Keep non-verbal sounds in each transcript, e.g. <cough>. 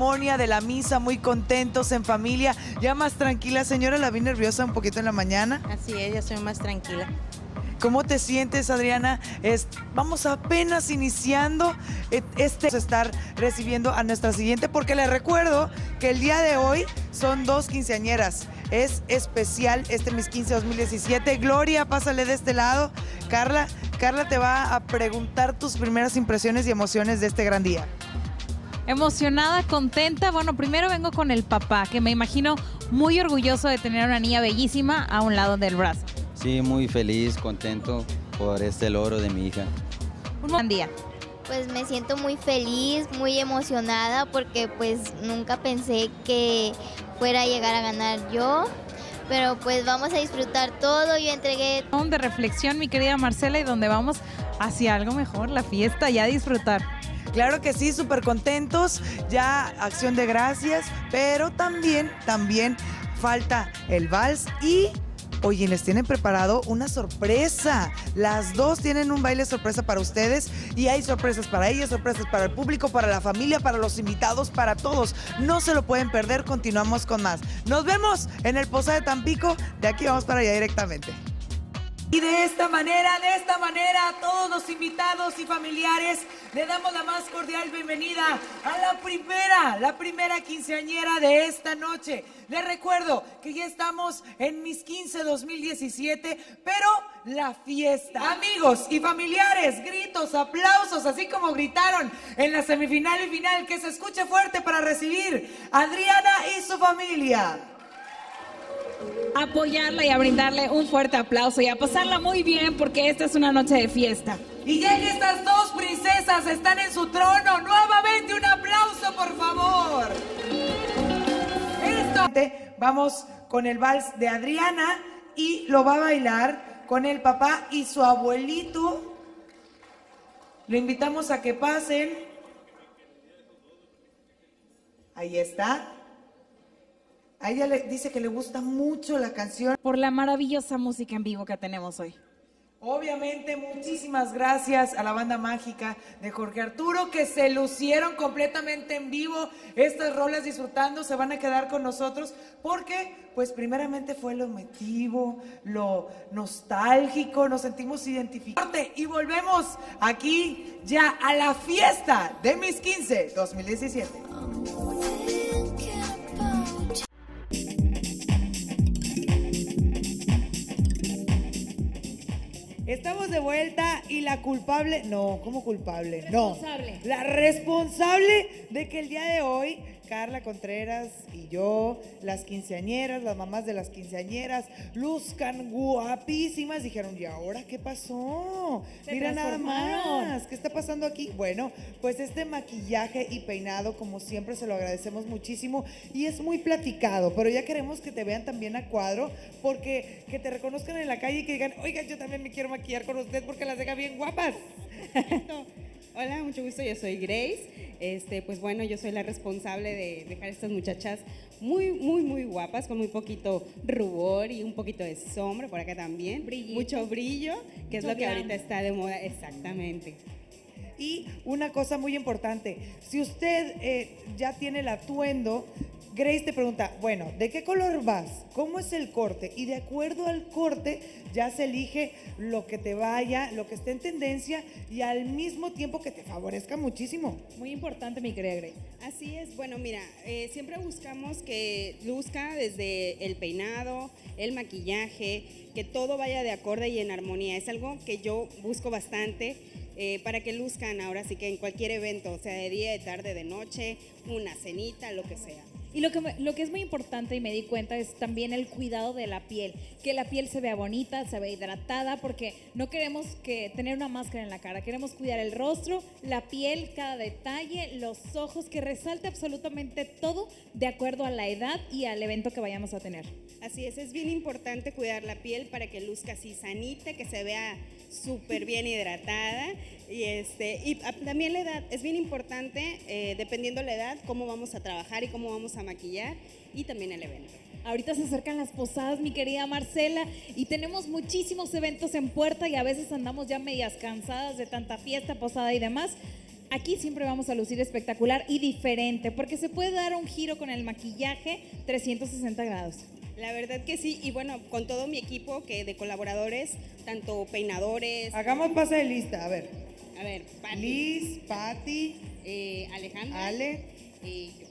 ceremonia de la misa, muy contentos en familia, ya más tranquila. Señora, la vi nerviosa un poquito en la mañana. Así es, ya soy más tranquila. ¿Cómo te sientes, Adriana? Es, vamos apenas iniciando este estar recibiendo a nuestra siguiente, porque les recuerdo que el día de hoy son dos quinceañeras. Es especial este Mis 15 2017. Gloria, pásale de este lado. Carla, Carla te va a preguntar tus primeras impresiones y emociones de este gran día. Emocionada, contenta. Bueno, primero vengo con el papá, que me imagino muy orgulloso de tener a una niña bellísima a un lado del brazo. Sí, muy feliz, contento por este logro de mi hija. Un buen día. Pues me siento muy feliz, muy emocionada porque pues nunca pensé que fuera a llegar a ganar yo. Pero pues vamos a disfrutar todo. Yo entregué De reflexión, mi querida Marcela, y donde vamos hacia algo mejor, la fiesta, ya disfrutar. Claro que sí, súper contentos, ya acción de gracias, pero también, también falta el vals y Oye, les tienen preparado una sorpresa. Las dos tienen un baile sorpresa para ustedes y hay sorpresas para ellas, sorpresas para el público, para la familia, para los invitados, para todos. No se lo pueden perder. Continuamos con más. Nos vemos en el Poza de Tampico. De aquí vamos para allá directamente. Y de esta manera, de esta manera, a todos los invitados y familiares le damos la más cordial bienvenida a la primera, la primera quinceañera de esta noche. Les recuerdo que ya estamos en mis 15 2017, pero la fiesta. Amigos y familiares, gritos, aplausos, así como gritaron en la semifinal y final, que se escuche fuerte para recibir a Adriana y su familia apoyarla y a brindarle un fuerte aplauso y a pasarla muy bien porque esta es una noche de fiesta. Y ya que estas dos princesas están en su trono, nuevamente un aplauso, por favor. Esto. Vamos con el vals de Adriana y lo va a bailar con el papá y su abuelito. Lo invitamos a que pasen. Ahí está. A ella le dice que le gusta mucho la canción. Por la maravillosa música en vivo que tenemos hoy. Obviamente, muchísimas gracias a la banda mágica de Jorge Arturo que se lucieron completamente en vivo. Estas rolas disfrutando se van a quedar con nosotros porque, pues, primeramente fue lo emotivo, lo nostálgico, nos sentimos identificados. Y volvemos aquí ya a la fiesta de mis 15 2017. Estamos de vuelta y la culpable, no, ¿cómo culpable? Responsable. No, la responsable de que el día de hoy Carla Contreras y yo, las quinceañeras, las mamás de las quinceañeras, luzcan guapísimas. Dijeron, ¿y ahora qué pasó? Mira nada más, ¿qué está pasando aquí? Bueno, pues este maquillaje y peinado, como siempre, se lo agradecemos muchísimo y es muy platicado, pero ya queremos que te vean también a cuadro, porque que te reconozcan en la calle y que digan, oiga, yo también me quiero maquillar con usted porque las deja bien guapas. <laughs> <laughs> Hola, mucho gusto, yo soy Grace. Este, pues bueno, yo soy la responsable de dejar a estas muchachas muy, muy, muy guapas, con muy poquito rubor y un poquito de sombra por acá también. Mucho brillo, que es lo que ahorita está de moda, exactamente. Y una cosa muy importante, si usted eh, ya tiene el atuendo, Grace te pregunta, bueno, ¿de qué color vas? ¿Cómo es el corte? Y de acuerdo al corte ya se elige lo que te vaya, lo que esté en tendencia y al mismo tiempo que te favorezca muchísimo. Muy importante, mi querida Grace. Así es, bueno, mira, eh, siempre buscamos que luzca desde el peinado, el maquillaje, que todo vaya de acorde y en armonía. Es algo que yo busco bastante. Eh, para que luzcan ahora sí que en cualquier evento, o sea, de día, de tarde, de noche, una cenita, lo que sea. Y lo que, lo que es muy importante y me di cuenta es también el cuidado de la piel, que la piel se vea bonita, se vea hidratada, porque no queremos que tener una máscara en la cara, queremos cuidar el rostro, la piel, cada detalle, los ojos, que resalte absolutamente todo de acuerdo a la edad y al evento que vayamos a tener. Así es, es bien importante cuidar la piel para que luzca así sanita, que se vea súper bien hidratada. Y, este, y también la edad, es bien importante, eh, dependiendo la edad, cómo vamos a trabajar y cómo vamos a maquillar y también el evento. Ahorita se acercan las posadas, mi querida Marcela, y tenemos muchísimos eventos en puerta y a veces andamos ya medias cansadas de tanta fiesta, posada y demás. aquí siempre vamos a lucir espectacular y diferente, porque se puede dar un giro con el maquillaje 360 grados. La verdad que sí, y bueno, con todo mi equipo que de colaboradores, tanto peinadores. Hagamos pase de lista, a ver. A ver, Pati, Liz, Patty, eh, Alejandra, Ale eh, yo.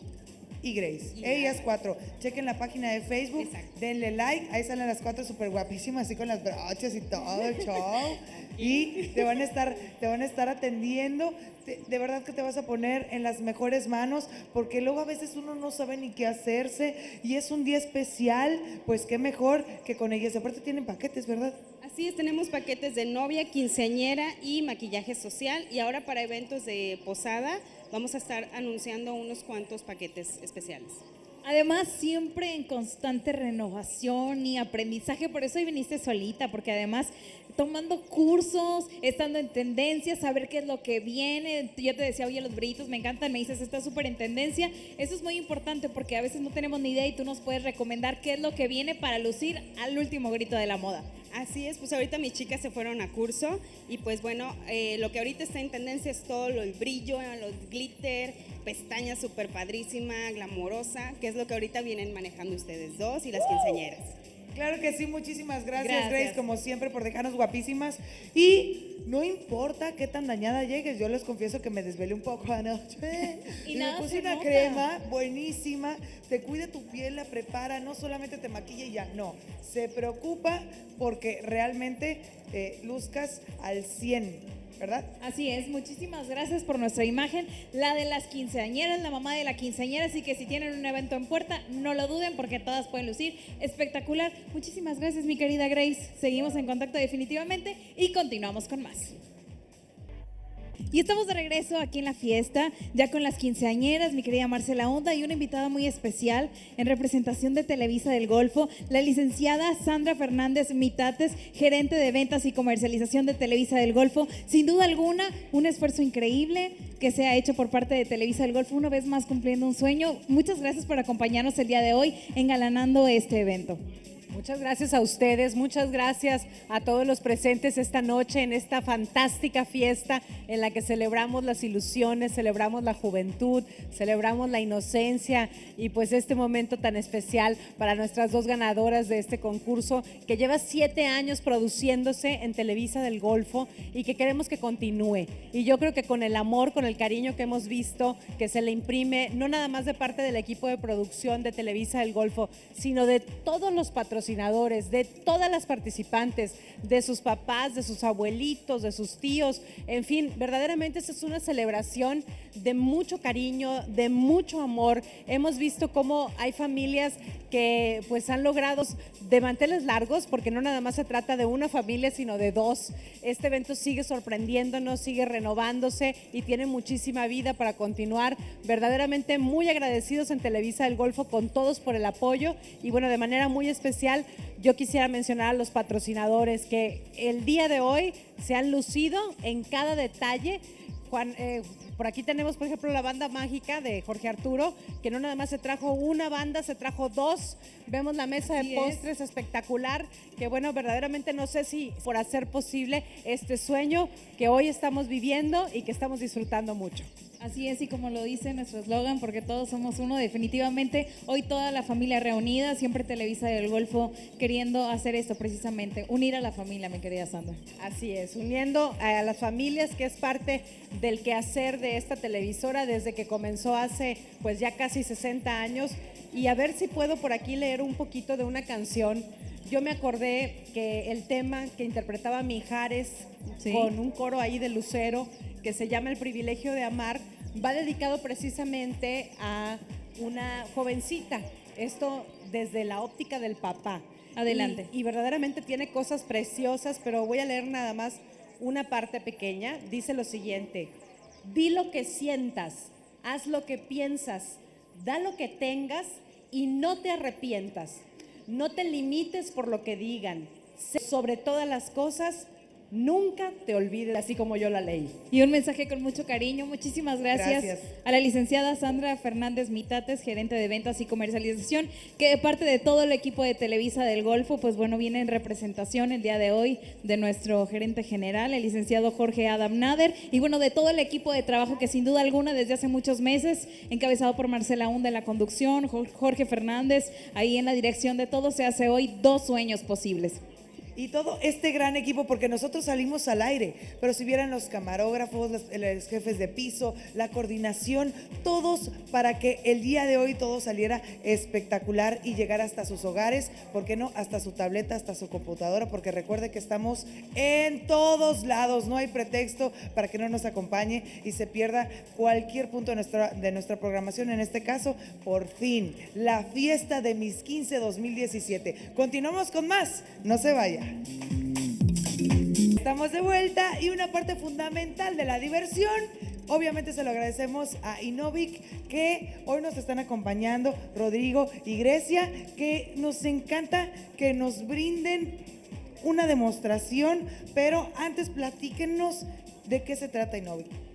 y Grace. Y Ellas nada. cuatro. Chequen la página de Facebook, Exacto. denle like, ahí salen las cuatro súper guapísimas, así con las brochas y todo el show. <laughs> Y te van a estar, te van a estar atendiendo. Te- De verdad que te vas a poner en las mejores manos, porque luego a veces uno no sabe ni qué hacerse y es un día especial, pues qué mejor que con ellas. Aparte tienen paquetes, ¿verdad? Así es, tenemos paquetes de novia, quinceañera y maquillaje social. Y ahora para eventos de posada vamos a estar anunciando unos cuantos paquetes especiales. Además, siempre en constante renovación y aprendizaje, por eso hoy viniste solita, porque además tomando cursos, estando en tendencia, saber qué es lo que viene. Yo te decía, oye, los brillitos me encantan, me dices, está súper en tendencia. Eso es muy importante porque a veces no tenemos ni idea y tú nos puedes recomendar qué es lo que viene para lucir al último grito de la moda. Así es, pues ahorita mis chicas se fueron a curso y pues bueno, eh, lo que ahorita está en tendencia es todo lo, el brillo, los glitter, pestañas súper padrísima, glamorosa, que es lo que ahorita vienen manejando ustedes dos y las quinceañeras. Claro que sí, muchísimas gracias, Gracias. Grace, como siempre, por dejarnos guapísimas. Y no importa qué tan dañada llegues, yo les confieso que me desvelé un poco <laughs> anoche. Y me nada puse se una nota. crema buenísima, te cuida tu piel, la prepara, no solamente te maquilla y ya, no. Se preocupa porque realmente eh, luzcas al 100, ¿verdad? Así es, muchísimas gracias por nuestra imagen, la de las quinceañeras, la mamá de la quinceañera, así que si tienen un evento en puerta, no lo duden porque todas pueden lucir espectacular. Muchísimas gracias, mi querida Grace. Seguimos en contacto definitivamente y continuamos con más. Y estamos de regreso aquí en la fiesta, ya con las quinceañeras, mi querida Marcela Honda y una invitada muy especial en representación de Televisa del Golfo, la licenciada Sandra Fernández Mitates, gerente de ventas y comercialización de Televisa del Golfo. Sin duda alguna, un esfuerzo increíble que se ha hecho por parte de Televisa del Golfo, una vez más cumpliendo un sueño. Muchas gracias por acompañarnos el día de hoy engalanando este evento. Muchas gracias a ustedes, muchas gracias a todos los presentes esta noche en esta fantástica fiesta en la que celebramos las ilusiones, celebramos la juventud, celebramos la inocencia y pues este momento tan especial para nuestras dos ganadoras de este concurso que lleva siete años produciéndose en Televisa del Golfo y que queremos que continúe. Y yo creo que con el amor, con el cariño que hemos visto, que se le imprime, no nada más de parte del equipo de producción de Televisa del Golfo, sino de todos los patrocinadores, de todas las participantes, de sus papás, de sus abuelitos, de sus tíos, en fin, verdaderamente esta es una celebración de mucho cariño, de mucho amor. Hemos visto cómo hay familias que pues han logrado de manteles largos, porque no nada más se trata de una familia, sino de dos. Este evento sigue sorprendiéndonos, sigue renovándose y tiene muchísima vida para continuar. Verdaderamente muy agradecidos en Televisa del Golfo con todos por el apoyo y bueno, de manera muy especial, yo quisiera mencionar a los patrocinadores que el día de hoy se han lucido en cada detalle. Eh, por aquí tenemos, por ejemplo, la banda mágica de Jorge Arturo, que no nada más se trajo una banda, se trajo dos. Vemos la mesa Así de es. postres espectacular, que bueno, verdaderamente no sé si por hacer posible este sueño que hoy estamos viviendo y que estamos disfrutando mucho. Así es, y como lo dice nuestro eslogan, porque todos somos uno, definitivamente hoy toda la familia reunida, siempre Televisa del Golfo queriendo hacer esto precisamente, unir a la familia, mi querida Sandra. Así es, uniendo a las familias, que es parte del quehacer de esta televisora desde que comenzó hace pues ya casi 60 años. Y a ver si puedo por aquí leer un poquito de una canción. Yo me acordé que el tema que interpretaba Mijares Sí. con un coro ahí de Lucero, que se llama El privilegio de amar, va dedicado precisamente a una jovencita. Esto desde la óptica del papá. Adelante. Y- y verdaderamente tiene cosas preciosas, pero voy a leer nada más una parte pequeña. Dice lo siguiente, di lo que sientas, haz lo que piensas, da lo que tengas y no te arrepientas. No te limites por lo que digan. Sé sobre todas las cosas Nunca te olvides, así como yo la leí. Y un mensaje con mucho cariño. Muchísimas gracias, Gracias. a la licenciada Sandra Fernández Mitates, gerente de ventas y comercialización, que de parte de todo el equipo de Televisa del Golfo, pues bueno, viene en representación el día de hoy de nuestro gerente general, el licenciado Jorge Adam Nader, y bueno, de todo el equipo de trabajo que sin duda alguna desde hace muchos meses, encabezado por Marcela Hunda en la conducción, Jo- Jorge Fernández ahí en la dirección de todo, se hace hoy dos sueños posibles. Y todo este gran equipo, porque nosotros salimos al aire, pero si vieran los camarógrafos, los, jefes de piso, la coordinación, todos para que el día de hoy todo saliera espectacular y llegara hasta sus hogares, ¿por qué no? Hasta su tableta, hasta su computadora, porque recuerde que estamos en todos lados, no hay pretexto para que no nos acompañe y se pierda cualquier punto de nuestra, de nuestra programación, en este caso, por fin, la fiesta de mis 15 2017. Continuamos con más, no se vaya. Estamos de vuelta y una parte fundamental de la diversión. Obviamente se lo agradecemos a Innovic que hoy nos están acompañando, Rodrigo y Grecia, que nos encanta que nos brinden una demostración, pero antes platíquenos de qué se trata Innovic.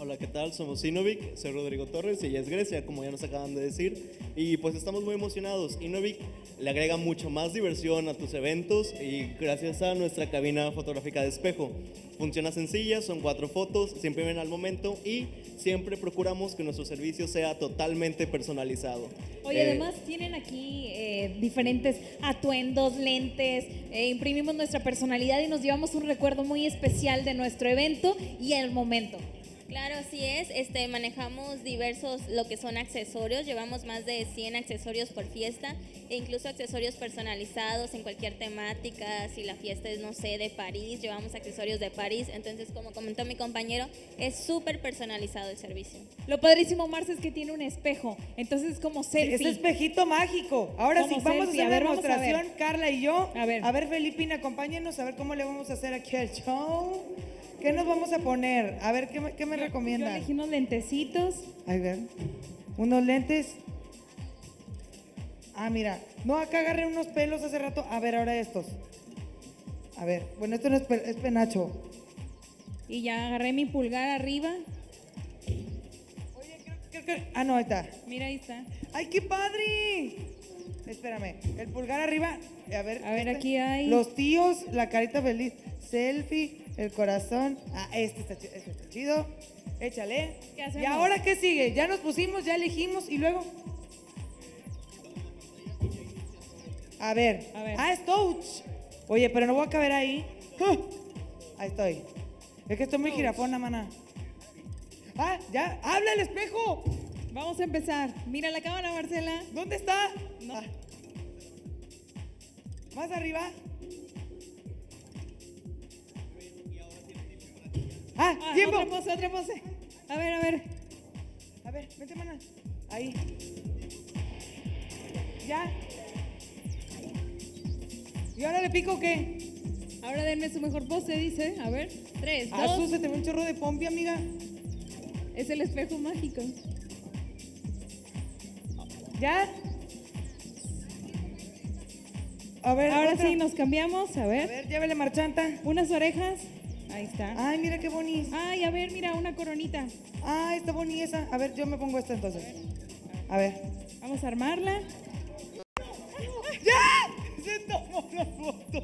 Hola, ¿qué tal? Somos Innovic, soy Rodrigo Torres y ella es Grecia, como ya nos acaban de decir. Y pues estamos muy emocionados. Innovic le agrega mucho más diversión a tus eventos y gracias a nuestra cabina fotográfica de espejo. Funciona sencilla, son cuatro fotos, se imprimen al momento y siempre procuramos que nuestro servicio sea totalmente personalizado. Oye, Eh, además tienen aquí eh, diferentes atuendos, lentes, eh, imprimimos nuestra personalidad y nos llevamos un recuerdo muy especial de nuestro evento y el momento. Claro, así es. Este, manejamos diversos, lo que son accesorios. Llevamos más de 100 accesorios por fiesta e incluso accesorios personalizados en cualquier temática. Si la fiesta es, no sé, de París, llevamos accesorios de París. Entonces, como comentó mi compañero, es súper personalizado el servicio. Lo padrísimo, Marce, es que tiene un espejo, entonces es como selfie. Ese espejito mágico. Ahora sí, vamos selfie. a A hacer ver, la vamos a ver. demostración, Carla y yo. A ver. A ver, Felipina, acompáñenos a ver cómo le vamos a hacer aquí al show. ¿Qué nos vamos a poner? A ver, ¿qué me, qué me Yo recomiendan? elegí unos lentecitos. Ahí ven. Unos lentes. Ah, mira. No, acá agarré unos pelos hace rato. A ver, ahora estos. A ver, bueno, esto no es, pe- es penacho. Y ya agarré mi pulgar arriba. Oye, creo, creo que... Ah, no, ahí está. Mira, ahí está. ¡Ay, qué padre! Espérame, el pulgar arriba. A ver, A ver, este. aquí hay- Los tíos, la carita feliz. Selfie, el corazón. Ah, este está, chi- este está chido. Échale. ¿Qué ¿Y ahora qué sigue? Ya nos pusimos, ya elegimos y luego. A ver. A ver. Ah, es touch. Oye, pero no voy a caber ahí. ¡Ah! Ahí estoy. Es que estoy muy girafona, mana. Ah, ya. ¡Habla el espejo! Vamos a empezar. Mira la cámara, Marcela. ¿Dónde está? No. Ah. Más arriba. Tiempo. Otra pose, otra pose. A ver, a ver. A ver, vete, mana. Ahí. Ya. ¿Y ahora le pico qué? Ahora denme su mejor pose, dice. A ver. Tres, Ah, dos. Su, se te ve un chorro de pompi, amiga. Es el espejo mágico. ¿Ya? A ver, Ahora otra. sí, nos cambiamos. A A ver. ver, llévele marchanta. Unas orejas. Ahí está. Ay, mira qué bonita. Ay, a ver, mira, una coronita. Ah, está bonita esa. A ver, yo me pongo esta entonces. A ver. Vamos a armarla. ¡Ya! Se tomó la foto.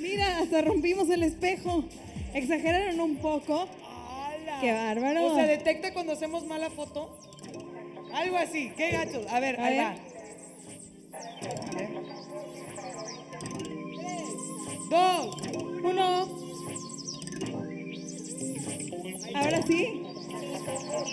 Mira, hasta rompimos el espejo. Exageraron un poco. ¡Hala! Qué bárbaro. O sea, detecta cuando hacemos mala foto. Algo así. ¡Qué gacho! A ver, A ahí ver. va. Dos. Uno. Ahora sí.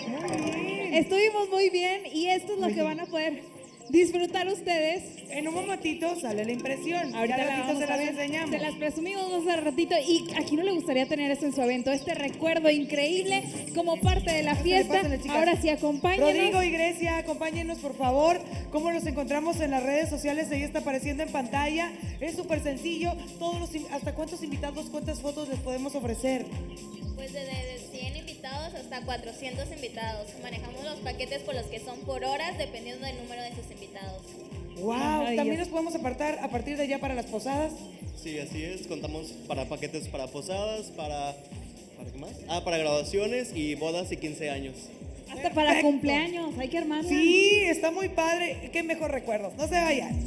Muy bien. Estuvimos muy bien y esto es lo que van a poder disfrutar ustedes. En un momentito sale la impresión. Ahorita ya la vamos se a las ver. enseñamos. Se las presumimos más al ratito. Y aquí no le gustaría tener esto en su evento. Este recuerdo increíble como parte de la fiesta. pásale. Ahora sí, acompáñenos. Rodrigo y Grecia, acompáñenos por favor. ¿Cómo los encontramos en las redes sociales? Ahí está apareciendo en pantalla. Es súper sencillo. Todos los, ¿Hasta cuántos invitados, cuántas fotos les podemos ofrecer? Pues desde 100 invitados hasta 400 invitados. Manejamos los paquetes por los que son por horas, dependiendo del número de sus invitados. Wow, también nos podemos apartar a partir de ya para las posadas. Sí, así es. Contamos para paquetes para posadas, para... ¿Para qué más? Ah, para graduaciones y bodas y 15 años. Hasta para Perfecto. cumpleaños, hay que armarla. Sí, está muy padre. Qué mejor recuerdos. No se vayan.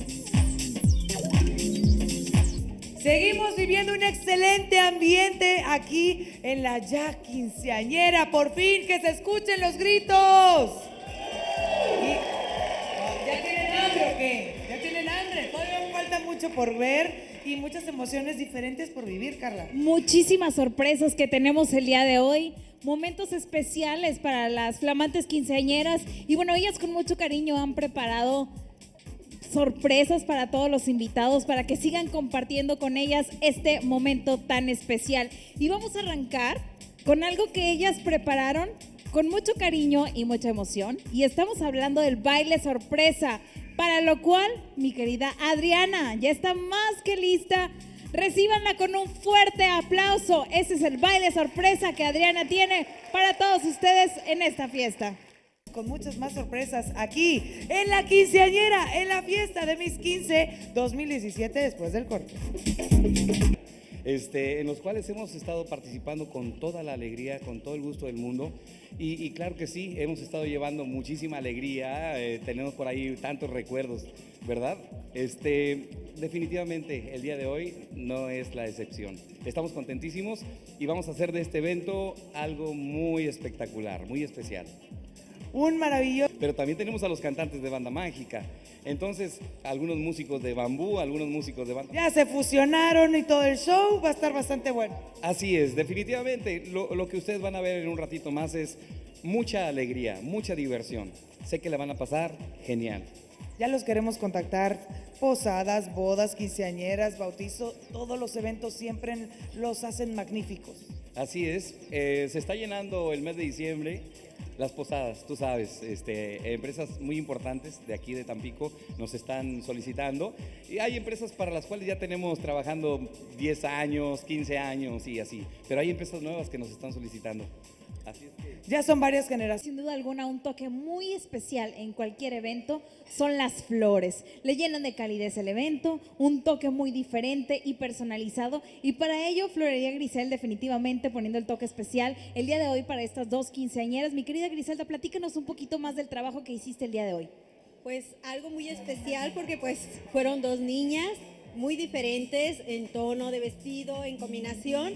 Seguimos viviendo un excelente ambiente aquí en la ya quinceañera. Por fin que se escuchen los gritos. Y- ¿Ya tienen hambre o qué? ¿Ya tienen hambre? Todavía falta mucho por ver y muchas emociones diferentes por vivir, Carla. Muchísimas sorpresas que tenemos el día de hoy. Momentos especiales para las flamantes quinceañeras. Y bueno, ellas con mucho cariño han preparado sorpresas para todos los invitados para que sigan compartiendo con ellas este momento tan especial. Y vamos a arrancar con algo que ellas prepararon con mucho cariño y mucha emoción. Y estamos hablando del baile sorpresa, para lo cual mi querida Adriana ya está más que lista. Recíbanla con un fuerte aplauso. Ese es el baile sorpresa que Adriana tiene para todos ustedes en esta fiesta. Con muchas más sorpresas aquí en la quinceañera, en la fiesta de mis 15 2017 después del corte. este, en los cuales hemos estado participando con toda la alegría, con todo el gusto del mundo. Y, claro que sí, hemos estado llevando muchísima alegría, eh, tenemos por ahí tantos recuerdos, ¿verdad? Este, definitivamente el día de hoy no es la excepción. Estamos contentísimos y vamos a hacer de este evento algo muy espectacular, muy especial. Un maravilloso. Pero también tenemos a los cantantes de banda mágica. Entonces, algunos músicos de bambú, algunos músicos de banda. Ya se fusionaron y todo el show va a estar bastante bueno. Así es, definitivamente. Lo, lo que ustedes van a ver en un ratito más es mucha alegría, mucha diversión. Sé que la van a pasar genial. Ya los queremos contactar. Posadas, bodas, quinceañeras, bautizo, todos los eventos siempre los hacen magníficos. Así es, eh, se está llenando el mes de diciembre. Las posadas, tú sabes, este, empresas muy importantes de aquí de Tampico nos están solicitando y hay empresas para las cuales ya tenemos trabajando 10 años, 15 años y así, pero hay empresas nuevas que nos están solicitando. Así es que... Ya son varias generaciones. Sin duda alguna, un toque muy especial en cualquier evento son las flores. Le llenan de calidez el evento, un toque muy diferente y personalizado. Y para ello, Florería Grisel definitivamente poniendo el toque especial el día de hoy para estas dos quinceañeras. Mi querida Griselda, platícanos un poquito más del trabajo que hiciste el día de hoy. Pues algo muy especial porque pues fueron dos niñas muy diferentes en tono de vestido, en combinación.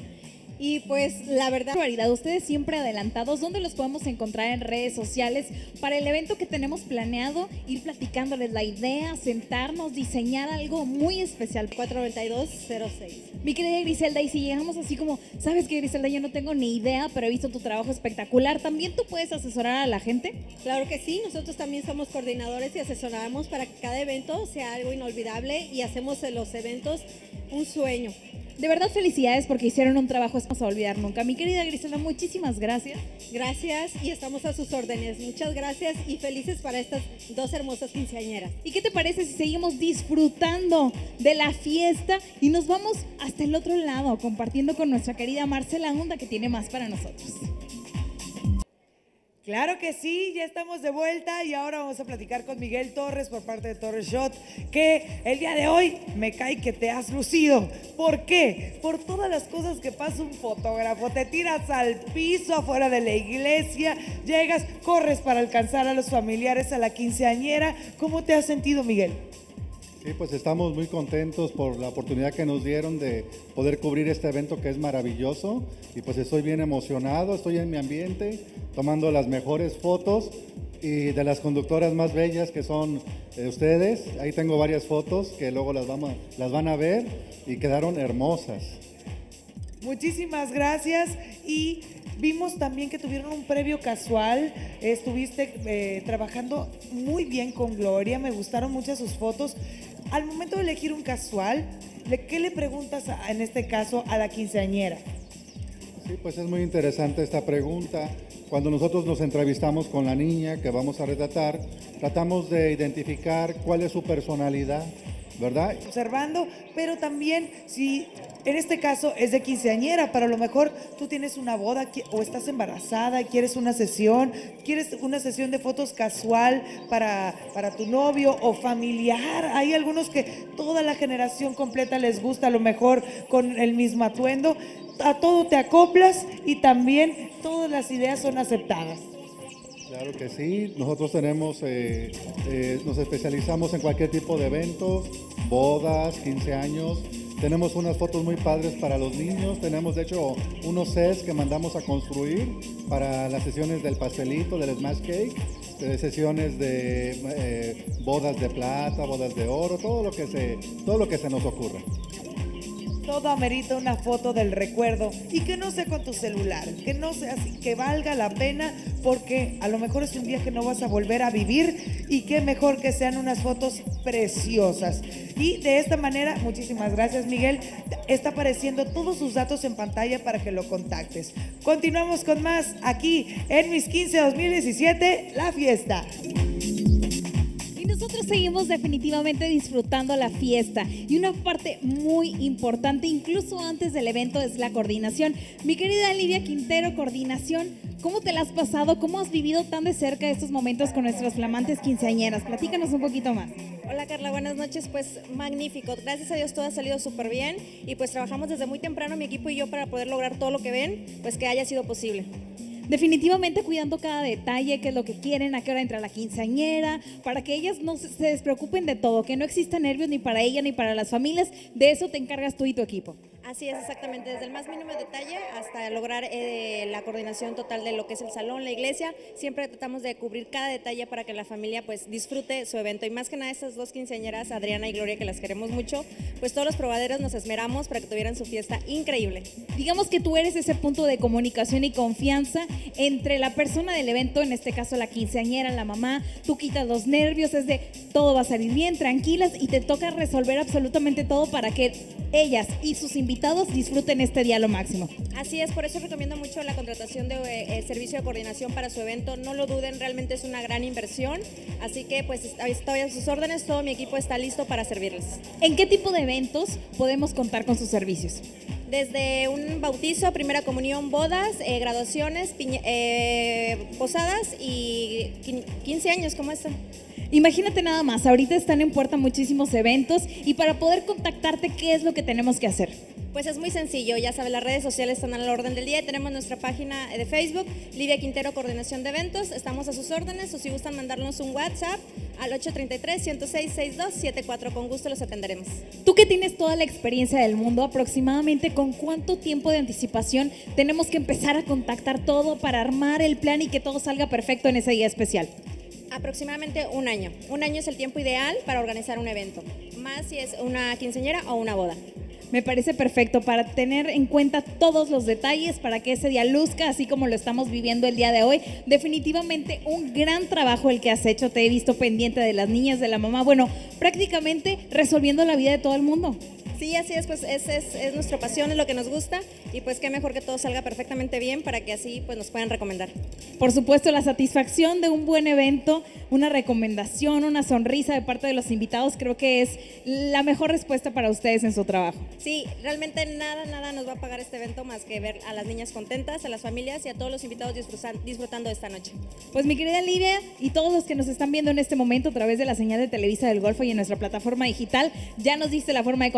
Y pues la verdad... Ustedes siempre adelantados, ¿dónde los podemos encontrar en redes sociales para el evento que tenemos planeado? Ir platicándoles la idea, sentarnos, diseñar algo muy especial. 49206. Mi querida Griselda, y si llegamos así como, sabes que Griselda, yo no tengo ni idea, pero he visto tu trabajo espectacular, ¿también tú puedes asesorar a la gente? Claro que sí, nosotros también somos coordinadores y asesoramos para que cada evento sea algo inolvidable y hacemos de los eventos un sueño. De verdad, felicidades porque hicieron un trabajo, es a olvidar nunca. Mi querida Griselda, muchísimas gracias. Gracias y estamos a sus órdenes. Muchas gracias y felices para estas dos hermosas quinceañeras. ¿Y qué te parece si seguimos disfrutando de la fiesta y nos vamos hasta el otro lado compartiendo con nuestra querida Marcela Hunda que tiene más para nosotros? Claro que sí, ya estamos de vuelta y ahora vamos a platicar con Miguel Torres por parte de Torres Shot, que el día de hoy me cae que te has lucido. ¿Por qué? Por todas las cosas que pasa un fotógrafo. Te tiras al piso afuera de la iglesia, llegas, corres para alcanzar a los familiares, a la quinceañera. ¿Cómo te has sentido, Miguel? Sí, pues estamos muy contentos por la oportunidad que nos dieron de poder cubrir este evento que es maravilloso y pues estoy bien emocionado, estoy en mi ambiente tomando las mejores fotos y de las conductoras más bellas que son eh, ustedes. Ahí tengo varias fotos que luego las, las van a ver y quedaron hermosas. Muchísimas gracias y vimos también que tuvieron un previo casual, estuviste eh, trabajando muy bien con Gloria, me gustaron mucho sus fotos. Al momento de elegir un casual, ¿le- ¿qué le preguntas a- en este caso a la quinceañera? Sí, pues es muy interesante esta pregunta. Cuando nosotros nos entrevistamos con la niña que vamos a retratar, tratamos de identificar cuál es su personalidad, ¿verdad? observando, pero también si en este caso es de quinceañera, pero a lo mejor tú tienes una boda o estás embarazada, quieres una sesión, quieres una sesión de fotos casual para, para tu novio o familiar. Hay algunos que toda la generación completa les gusta, a lo mejor con el mismo atuendo. A todo te acoplas y también todas las ideas son aceptadas. Claro que sí, nosotros tenemos, eh, eh, nos especializamos en cualquier tipo de evento, bodas, 15 años. Tenemos unas fotos muy padres para los niños, tenemos de hecho unos sets que mandamos a construir para las sesiones del pastelito, del smash cake, de sesiones de eh, bodas de plata, bodas de oro, todo lo que se, todo lo que se nos ocurra. Todo amerita una foto del recuerdo y que no sea con tu celular, que no sea así, que valga la pena porque a lo mejor es un día que no vas a volver a vivir y qué mejor que sean unas fotos preciosas. Y de esta manera, muchísimas gracias Miguel, está apareciendo todos sus datos en pantalla para que lo contactes. Continuamos con más aquí en Mis 15 2017, la fiesta. Y nosotros seguimos definitivamente disfrutando la fiesta. Y una parte muy importante, incluso antes del evento, es la coordinación. Mi querida Livia Quintero, coordinación, ¿cómo te la has pasado? ¿Cómo has vivido tan de cerca estos momentos con nuestras flamantes quinceañeras? Platícanos un poquito más. Hola Carla, buenas noches. Pues magnífico. Gracias a Dios todo ha salido súper bien y pues trabajamos desde muy temprano mi equipo y yo para poder lograr todo lo que ven, pues que haya sido posible. Definitivamente cuidando cada detalle, qué es lo que quieren, a qué hora entra la quinceañera, para que ellas no se despreocupen de todo, que no exista nervios ni para ella ni para las familias. De eso te encargas tú y tu equipo. Así es, exactamente, desde el más mínimo detalle hasta lograr eh, la coordinación total de lo que es el salón, la iglesia. Siempre tratamos de cubrir cada detalle para que la familia pues disfrute su evento. Y más que nada estas dos quinceañeras, Adriana y Gloria, que las queremos mucho, pues todos los probaderos nos esmeramos para que tuvieran su fiesta increíble. Digamos que tú eres ese punto de comunicación y confianza entre la persona del evento, en este caso la quinceañera, la mamá, tú quitas los nervios, es de todo va a salir bien, tranquilas y te toca resolver absolutamente todo para que ellas y sus invitados disfruten este día lo máximo. Así es, por eso recomiendo mucho la contratación de eh, servicio de coordinación para su evento. No lo duden, realmente es una gran inversión. Así que pues est- estoy a sus órdenes, todo mi equipo está listo para servirles. ¿En qué tipo de eventos podemos contar con sus servicios? Desde un bautizo, primera comunión, bodas, eh, graduaciones, piña- eh, posadas y quin- 15 años como esta. Imagínate nada más, ahorita están en puerta muchísimos eventos y para poder contactarte, ¿qué es lo que tenemos que hacer? Pues es muy sencillo, ya saben, las redes sociales están a la orden del día y tenemos nuestra página de Facebook, Livia Quintero Coordinación de Eventos, estamos a sus órdenes o si gustan mandarnos un WhatsApp al 833-106-6274, con gusto los atenderemos. Tú que tienes toda la experiencia del mundo, aproximadamente con cuánto tiempo de anticipación tenemos que empezar a contactar todo para armar el plan y que todo salga perfecto en ese día especial. Aproximadamente un año. Un año es el tiempo ideal para organizar un evento, más si es una quinceañera o una boda. Me parece perfecto para tener en cuenta todos los detalles para que ese día luzca así como lo estamos viviendo el día de hoy. Definitivamente un gran trabajo el que has hecho. Te he visto pendiente de las niñas, de la mamá. Bueno, prácticamente resolviendo la vida de todo el mundo. Sí, así es, pues esa es, es nuestra pasión, es lo que nos gusta y pues qué mejor que todo salga perfectamente bien para que así pues nos puedan recomendar. Por supuesto, la satisfacción de un buen evento, una recomendación, una sonrisa de parte de los invitados, creo que es la mejor respuesta para ustedes en su trabajo. Sí, realmente nada, nada nos va a pagar este evento más que ver a las niñas contentas, a las familias y a todos los invitados disfrutan- disfrutando esta noche. Pues mi querida Livia y todos los que nos están viendo en este momento a través de la señal de Televisa del Golfo y en nuestra plataforma digital, ya nos diste la forma de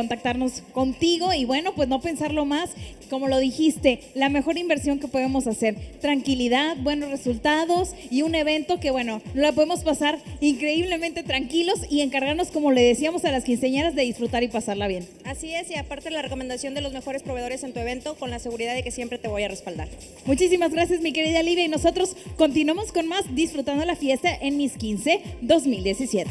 contigo y bueno, pues no pensarlo más, como lo dijiste, la mejor inversión que podemos hacer, tranquilidad, buenos resultados y un evento que bueno, la podemos pasar increíblemente tranquilos y encargarnos, como le decíamos a las quinceañeras, de disfrutar y pasarla bien. Así es, y aparte la recomendación de los mejores proveedores en tu evento con la seguridad de que siempre te voy a respaldar. Muchísimas gracias, mi querida Livia, y nosotros continuamos con más disfrutando la fiesta en Mis 15 2017.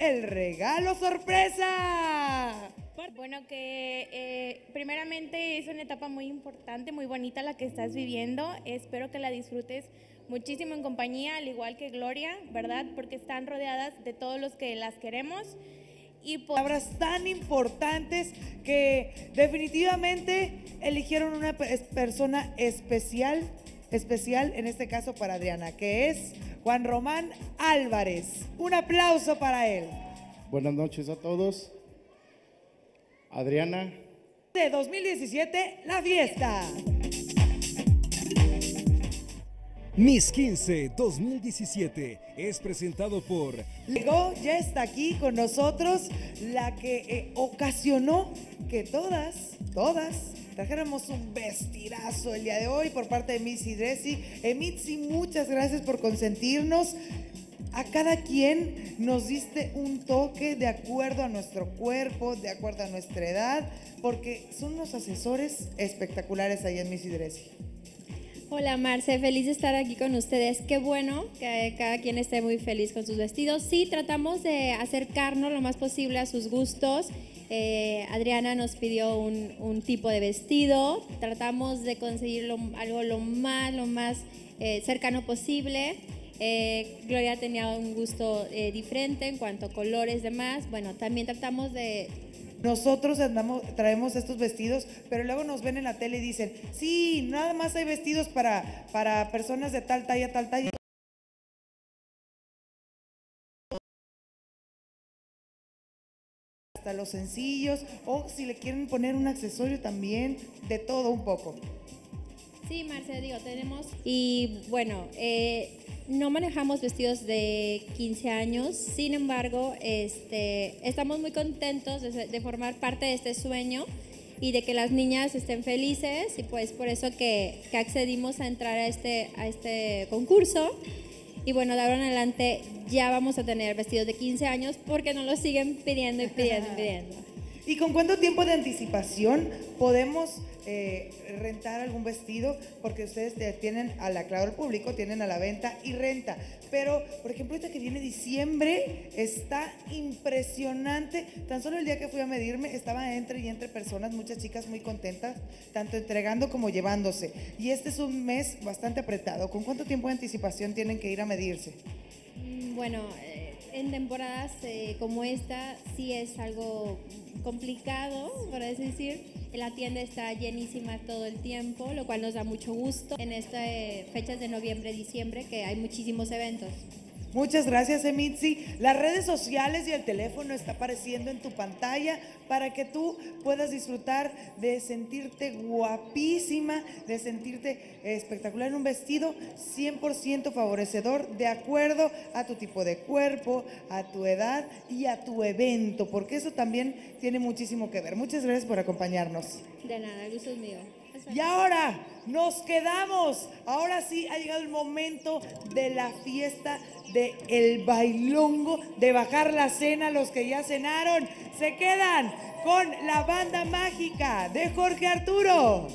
El regalo sorpresa. Bueno, que eh, primeramente es una etapa muy importante, muy bonita la que estás viviendo. Espero que la disfrutes muchísimo en compañía, al igual que Gloria, ¿verdad? Porque están rodeadas de todos los que las queremos. Y pues, Palabras tan importantes que definitivamente eligieron una persona especial, especial en este caso para Adriana, que es Juan Román Álvarez. Un aplauso para él. Buenas noches a todos. Adriana. De 2017, la fiesta. Miss 15 2017 es presentado por... Llegó, ya está aquí con nosotros la que eh, ocasionó que todas, todas trajéramos un vestidazo el día de hoy por parte de Missy Dressy. Mitzi, muchas gracias por consentirnos. A cada quien nos diste un toque de acuerdo a nuestro cuerpo, de acuerdo a nuestra edad, porque son unos asesores espectaculares ahí en Missy Dressy. Hola Marce, feliz de estar aquí con ustedes. Qué bueno que cada quien esté muy feliz con sus vestidos. Sí, tratamos de acercarnos lo más posible a sus gustos. Eh, Adriana nos pidió un, tipo de vestido. Tratamos de conseguir algo lo más, lo más eh, cercano posible. Eh, Gloria tenía un gusto diferente en cuanto a colores, demás. Bueno, también tratamos de nosotros andamos, traemos estos vestidos, pero luego nos ven en la tele y dicen, sí, nada más hay vestidos para, para personas de tal talla, tal talla. Hasta los sencillos, o si le quieren poner un accesorio también, de todo un poco. Sí, Marce, tenemos. Y bueno, eh, no manejamos vestidos de 15 años, sin embargo, este, estamos muy contentos de, formar parte de este sueño y de que las niñas estén felices y pues por eso que, accedimos a entrar a este, a este concurso. Y bueno, de ahora en adelante ya vamos a tener vestidos de 15 años porque nos lo siguen pidiendo y pidiendo y pidiendo. ¿Y con cuánto tiempo de anticipación podemos eh, rentar algún vestido, porque ustedes tienen al aclaro público, tienen a la venta y renta. Pero, por ejemplo, ahorita que viene diciembre, está impresionante. Tan solo el día que fui a medirme, estaba entre y entre personas, muchas chicas muy contentas, tanto entregando como llevándose. Y este es un mes bastante apretado. ¿Con cuánto tiempo de anticipación tienen que ir a medirse? Mm, bueno, en temporadas eh, como esta sí es algo complicado, por así decir la tienda está llenísima todo el tiempo, lo cual nos da mucho gusto en estas eh, fechas de noviembre, diciembre, que hay muchísimos eventos. Muchas gracias, Emitzi. Las redes sociales y el teléfono está apareciendo en tu pantalla para que tú puedas disfrutar de sentirte guapísima, de sentirte espectacular en un vestido 100% favorecedor de acuerdo a tu tipo de cuerpo, a tu edad y a tu evento, porque eso también tiene muchísimo que ver. Muchas gracias por acompañarnos. De nada, el gusto es mío. Y ahora nos quedamos. Ahora sí ha llegado el momento de la fiesta de el bailongo, de bajar la cena. Los que ya cenaron se quedan con la banda mágica de Jorge Arturo.